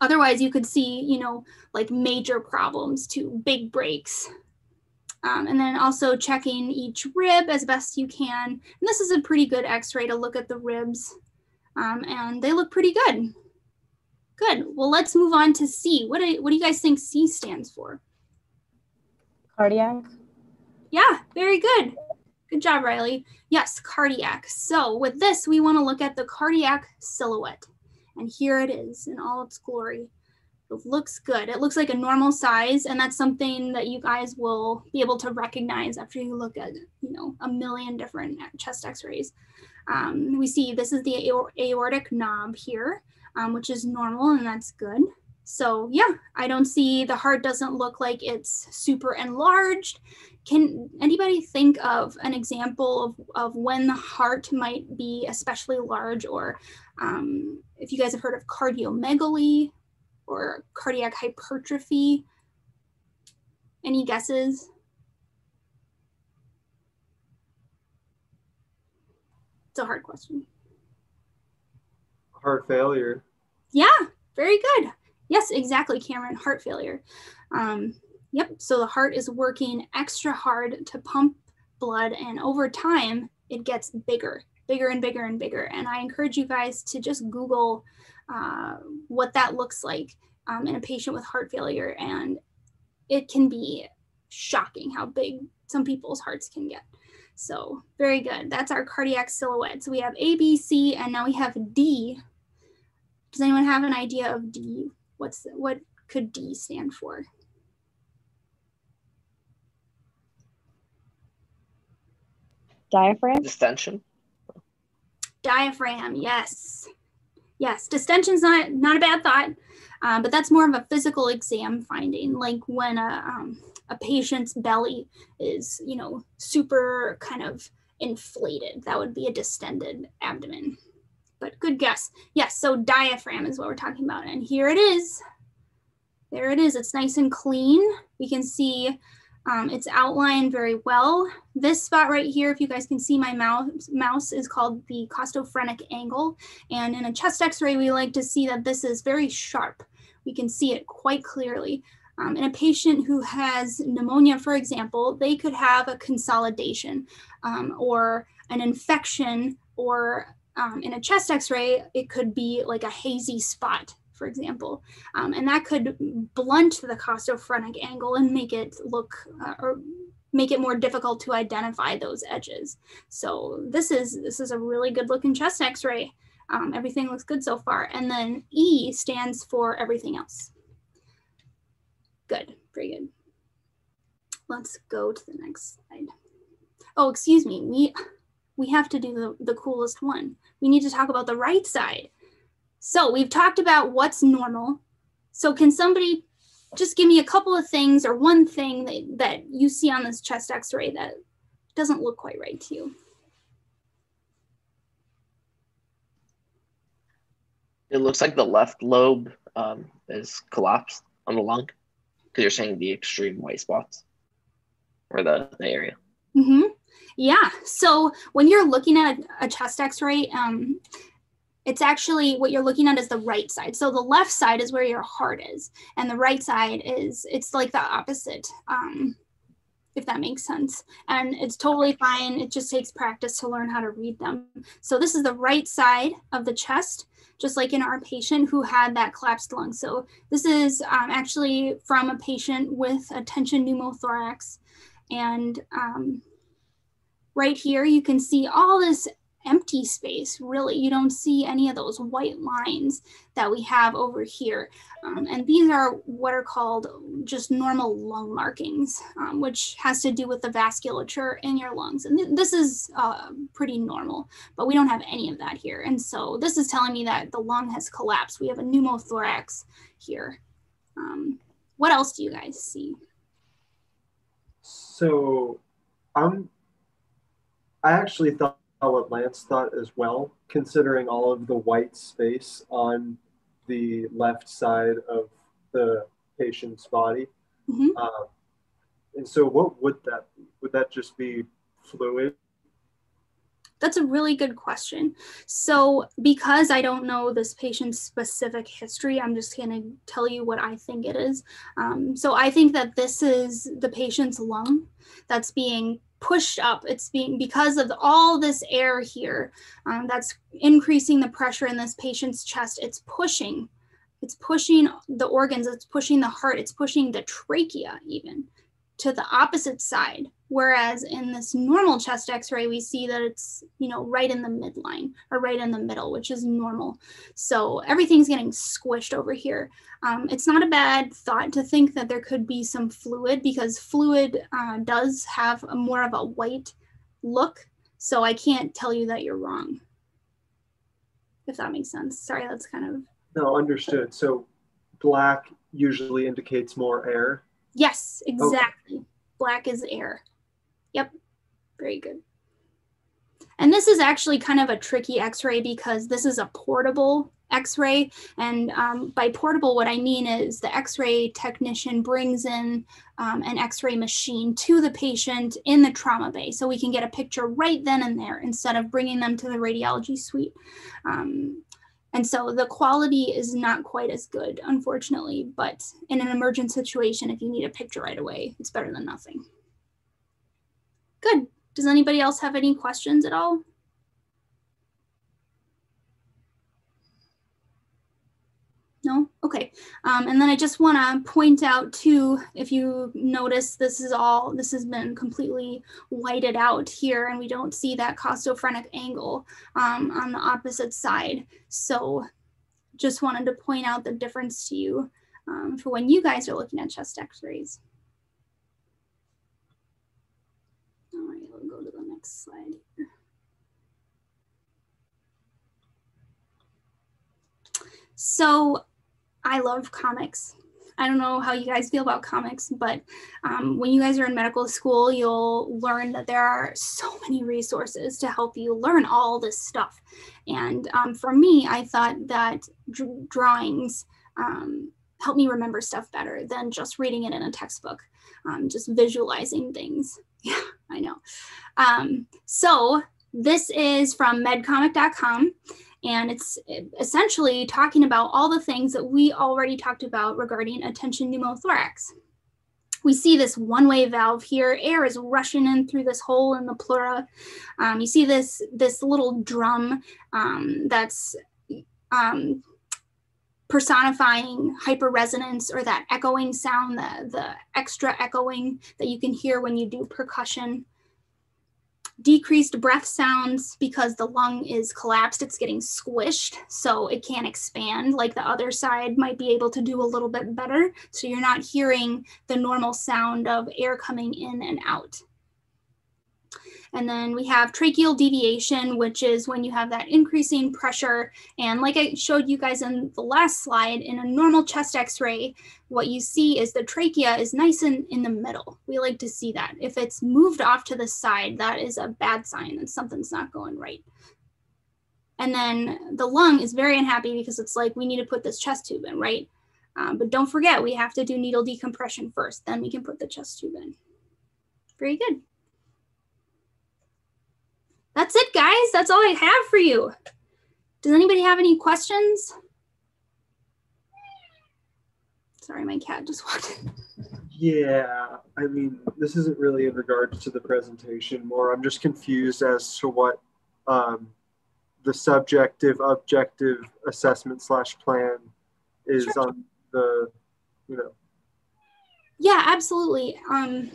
Otherwise, you could see, you know, like major problems to big breaks. Um, and then also checking each rib as best you can. And this is a pretty good x-ray to look at the ribs. Um, and they look pretty good. Good. Well, let's move on to C. What do, what do you guys think C stands for? Cardiac. Yeah, very good. Good job, Riley. Yes, cardiac. So with this, we want to look at the cardiac silhouette. And here it is in all its glory. Looks good. It looks like a normal size, and that's something that you guys will be able to recognize after you look at, you know, a million different chest x-rays. Um, we see this is the aor- aortic knob here, um, which is normal, and that's good. So yeah, I don't see the heart doesn't look like it's super enlarged. Can anybody think of an example of, of when the heart might be especially large or um, if you guys have heard of cardiomegaly or cardiac hypertrophy? Any guesses? It's a hard question. Heart failure. Yeah, very good. Yes, exactly, Cameron. Heart failure. Um, yep. So the heart is working extra hard to pump blood, and over time, it gets bigger, bigger and bigger and bigger. And I encourage you guys to just Google uh, what that looks like um, in a patient with heart failure, and it can be shocking how big some people's hearts can get. So very good. That's our cardiac silhouette. So we have A, B, C, and now we have D. Does anyone have an idea of D? What's what could D stand for? Diaphragm. Distension. Diaphragm, yes. Yes, distension's not not a bad thought, um, but that's more of a physical exam finding, like when a um, a patient's belly is, you know, super kind of inflated. That would be a distended abdomen. But good guess. Yes, so diaphragm is what we're talking about, and here it is. There it is. It's nice and clean. We can see um, it's outlined very well. This spot right here, if you guys can see my mouse, mouse is called the costophrenic angle. And in a chest x-ray, we like to see that this is very sharp. We can see it quite clearly. Um, in a patient who has pneumonia, for example, they could have a consolidation um, or an infection, or um, in a chest x ray, it could be like a hazy spot, for example. Um, and that could blunt the costophrenic angle and make it look uh, or make it more difficult to identify those edges. So this is this is a really good looking chest x-ray. Um, everything looks good so far. And then E stands for everything else. Good, very good. Let's go to the next slide. Oh, excuse me, we, we have to do the, the coolest one. We need to talk about the right side. So we've talked about what's normal. So can somebody just give me a couple of things or one thing that, that you see on this chest x-ray that doesn't look quite right to you? It looks like the left lobe um, is collapsed on the lung because you're saying the extreme white spots or the, the area. Mm-hmm. Yeah. So when you're looking at a, a chest X-ray, um, it's actually what you're looking at is the right side. So the left side is where your heart is, and the right side is it's like the opposite. Um, if that makes sense. And it's totally fine. It just takes practice to learn how to read them. So this is the right side of the chest, just like in our patient who had that collapsed lung. So this is um, actually from a patient with a tension pneumothorax. And um, right here, you can see all this empty space, really. You don't see any of those white lines that we have over here. Um, and these are what are called just normal lung markings, um, which has to do with the vasculature in your lungs. And th this is uh, pretty normal, but we don't have any of that here. And so this is telling me that the lung has collapsed. We have a pneumothorax here. Um, what else do you guys see? So I'm, I actually thought what Lance thought as well, considering all of the white space on the left side of the patient's body. Mhm. Um, and so, what would that be? Would that just be fluid? That's a really good question. So, because I don't know this patient's specific history, I'm just going to tell you what I think it is. Um, so, I think that this is the patient's lung that's being pushed up. It's being because of all this air here um, that's increasing the pressure in this patient's chest. It's pushing, it's pushing the organs, it's pushing the heart, it's pushing the trachea even to the opposite side. Whereas in this normal chest x-ray, we see that it's, you know, right in the midline or right in the middle, which is normal. So everything's getting squished over here. Um, it's not a bad thought to think that there could be some fluid because fluid uh, does have a more of a white look. So I can't tell you that you're wrong. If that makes sense. Sorry, that's kind of, No, understood. So, black usually indicates more air. yes, exactly. Black is air. Yep, very good. And this is actually kind of a tricky x-ray because this is a portable x-ray. And um, by portable, what I mean is the x-ray technician brings in um, an x-ray machine to the patient in the trauma bay. So we can get a picture right then and there instead of bringing them to the radiology suite. Um, and so the quality is not quite as good, unfortunately, but in an emergent situation, if you need a picture right away, it's better than nothing. Good. Does anybody else have any questions at all? No? Okay. Um, and then I just want to point out too, if you notice, this is all, this has been completely whited out here and we don't see that costophrenic angle um, on the opposite side. So just wanted to point out the difference to you um, for when you guys are looking at chest x-rays. All right, we'll go to the next slide. So I love comics. I don't know how you guys feel about comics, but um, when you guys are in medical school, you'll learn that there are so many resources to help you learn all this stuff. And um, for me, I thought that dr- drawings um, help me remember stuff better than just reading it in a textbook, um, just visualizing things. (laughs) Yeah, I know. Um, so This is from medcomic.com, and it's essentially talking about all the things that we already talked about regarding a tension pneumothorax. We see this one-way valve here. Air is rushing in through this hole in the pleura. Um, you see this, this little drum um, that's um, personifying hyperresonance or that echoing sound, the, the extra echoing that you can hear when you do percussion. Decreased breath sounds because the lung is collapsed, it's getting squished, so it can't expand like the other side might be able to do a little bit better. So you're not hearing the normal sound of air coming in and out. And then we have tracheal deviation, which is when you have that increasing pressure. And like I showed you guys in the last slide, in a normal chest x-ray, what you see is the trachea is nice and in the middle. We like to see that. If it's moved off to the side, that is a bad sign that something's not going right. And then the lung is very unhappy because it's like, we need to put this chest tube in, right? Um, but don't forget, we have to do needle decompression first, then we can put the chest tube in. Very good. That's it, guys. That's all I have for you. Does anybody have any questions? Sorry, my cat just (laughs) walked in. Yeah, I mean, this isn't really in regards to the presentation. More, I'm just confused as to what um, the subjective, objective assessment slash plan is Sure. on the, you know. Yeah, absolutely. Um,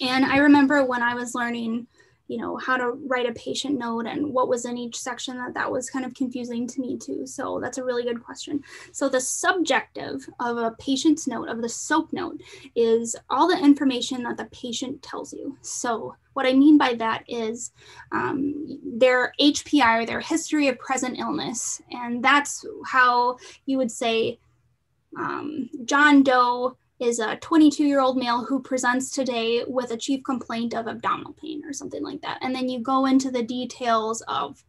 and I remember when I was learning, you know, how to write a patient note and what was in each section that that was kind of confusing to me too. So that's a really good question. So the subjective of a patient's note of the SOAP note is all the information that the patient tells you. So what I mean by that is um, their HPI or their history of present illness, and that's how you would say um, John Doe is a 22 year old male who presents today with a chief complaint of abdominal pain or something like that. And then you go into the details of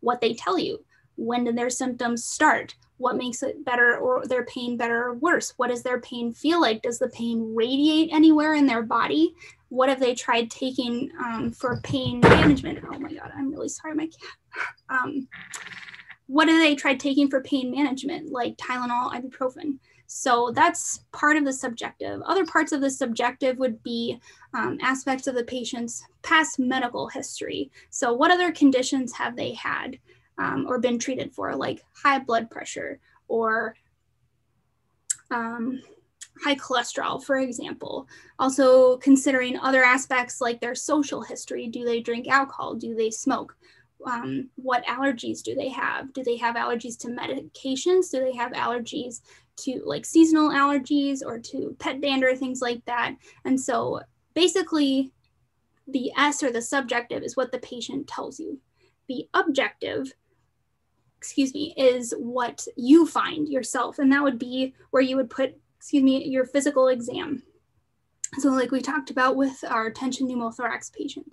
what they tell you. When did their symptoms start? What makes it better or their pain better or worse? What does their pain feel like? Does the pain radiate anywhere in their body? What have they tried taking um, for pain management? Oh my God, I'm really sorry, my cat. (laughs) Um, what have they tried taking for pain management, like Tylenol, ibuprofen? So that's part of the subjective. Other parts of the subjective would be um, aspects of the patient's past medical history. So, what other conditions have they had um, or been treated for, like high blood pressure or um, high cholesterol, for example. Also, considering other aspects like their social history do they drink alcohol? Do they smoke? Um, what allergies do they have? Do they have allergies to medications? Do they have allergies to like seasonal allergies or to pet dander, things like that? And so basically, the S or the subjective is what the patient tells you. The objective, excuse me, is what you find yourself. And that would be where you would put, excuse me, your physical exam. So, like we talked about with our tension pneumothorax patient,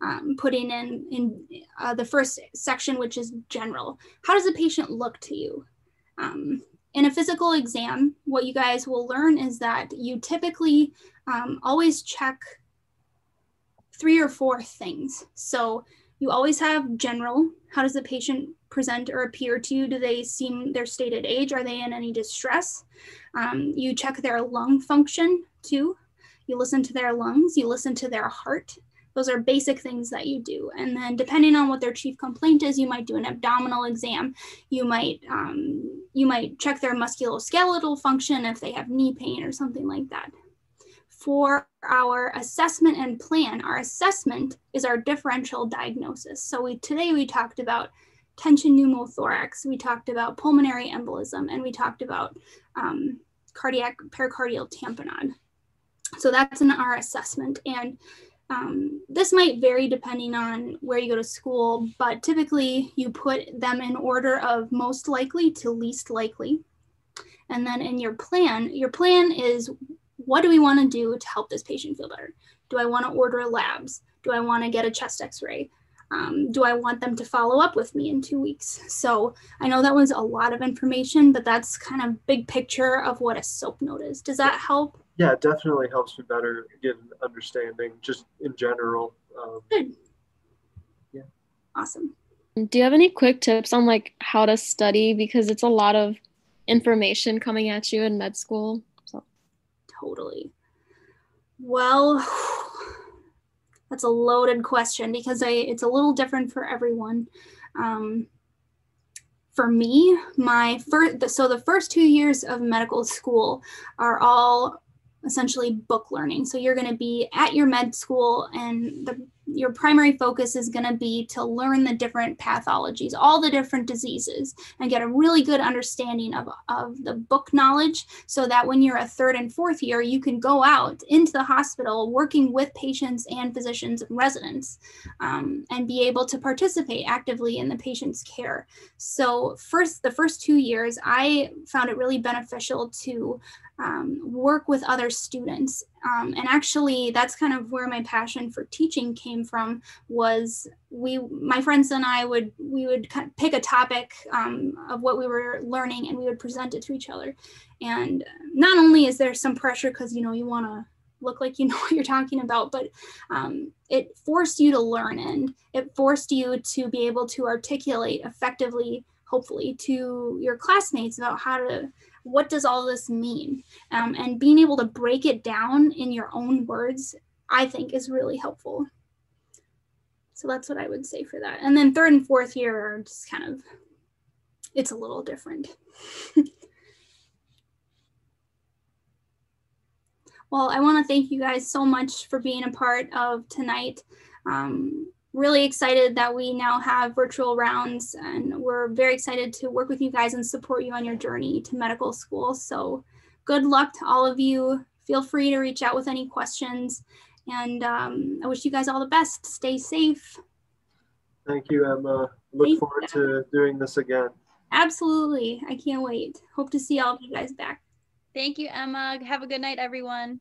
um, putting in in uh, the first section, which is general. How does the patient look to you? Um, in a physical exam, what you guys will learn is that you typically um, always check three or four things. So you always have general. How does the patient present or appear to you? Do they seem their stated age? Are they in any distress? Um, you check their lung function too. You listen to their lungs. You listen to their heart. Those are basic things that you do. And then depending on what their chief complaint is, you might do an abdominal exam. You might um, you might check their musculoskeletal function if they have knee pain or something like that. For our assessment and plan, our assessment is our differential diagnosis. So we today we talked about tension pneumothorax, we talked about pulmonary embolism, and we talked about um, cardiac pericardial tamponade. So that's in our assessment. And um, this might vary depending on where you go to school, but typically you put them in order of most likely to least likely. And then in your plan, your plan is what do we want to do to help this patient feel better? Do I want to order labs? Do I want to get a chest x ray? Um, do I want them to follow up with me in two weeks? So I know that was a lot of information, but that's kind of big picture of what a SOAP note is. Does that help? Yeah, it definitely helps me better get an understanding just in general. Um, Good. Yeah. Awesome. Do you have any quick tips on like how to study because it's a lot of information coming at you in med school? So Totally. Well, that's a loaded question because I it's a little different for everyone. Um, for me, my first so the first two years of medical school are all essentially book learning. So you're going to be at your med school and the your primary focus is going to be to learn the different pathologies, all the different diseases, and get a really good understanding of, of the book knowledge so that when you're a third and fourth year, you can go out into the hospital working with patients and physicians and residents um, and be able to participate actively in the patient's care. So, first, the first two years, I found it really beneficial to um, work with other students. Um, and actually that's kind of where my passion for teaching came from was we my friends and i would we would kind of pick a topic um, of what we were learning and we would present it to each other. And not only is there some pressure because you know you want to look like you know (laughs) what you're talking about but um, it forced you to learn and it forced you to be able to articulate effectively hopefully to your classmates about how to what does all this mean? Um, and being able to break it down in your own words, I think is really helpful. So that's what I would say for that. And then third and fourth year are just kind of, it's a little different. (laughs) well, I want to thank you guys so much for being a part of tonight. Um, really excited that we now have virtual rounds and we're very excited to work with you guys and support you on your journey to medical school. So good luck to all of you. Feel free to reach out with any questions. And um, I wish you guys all the best. Stay safe. Thank you, Emma. Look Thank forward you. to doing this again. Absolutely. I can't wait. Hope to see all of you guys back. Thank you, Emma. Have a good night, everyone.